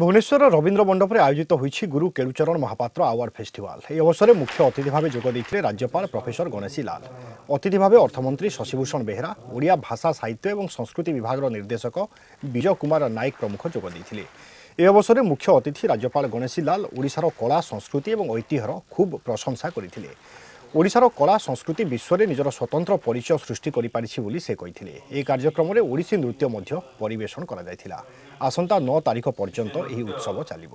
ভুবনেশ্বর রবীন্দ্র মণ্ডপে আয়োজিত হয়েছে গুরু কেলুচরণ মহাপাত্র আওয়ার্ড ফেস্টিভাল। এই অবসরে মুখ্য অতিথি ভাবে যোগ দিয়ে রাজ্যপাল প্রফেসর গণেশী লাল। অতিথি ভাবে অর্থমন্ত্রী শশীভূষণ বেহেরা, ওড়িয়া ভাষা সাহিত্য এবং সংস্কৃতি বিভাগের নির্দেশক বিজয় কুমার নাইক প্রমুখ যোগ দিয়ে এই অবসরে মুখ্য অতিথি রাজ্যপাল গণেশী লাল, ওড়িশার কলা, সংস্কৃতি এবং ঐতিহ্যর খুব প্রশংসা করে ଓଡ଼ିଶାର କଳା ସଂସ୍କୃତି ବିଶ୍ୱରେ ନିଜର ସ୍ୱତନ୍ତ୍ର ପରିଚୟ ସୃଷ୍ଟି କରିପାରିଛି ବୋଲି ସେ କହିଥିଲେ ଏହି କାର୍ଯ୍ୟକ୍ରମରେ ଓଡ଼ିଶୀ ନୃତ୍ୟ ମଧ୍ୟ ପରିବେଷଣ କରାଯାଇଥିଲା ଆସନ୍ତା ନଅ ତାରିଖ ପର୍ଯ୍ୟନ୍ତ ଏହି ଉତ୍ସବ ଚାଲିବ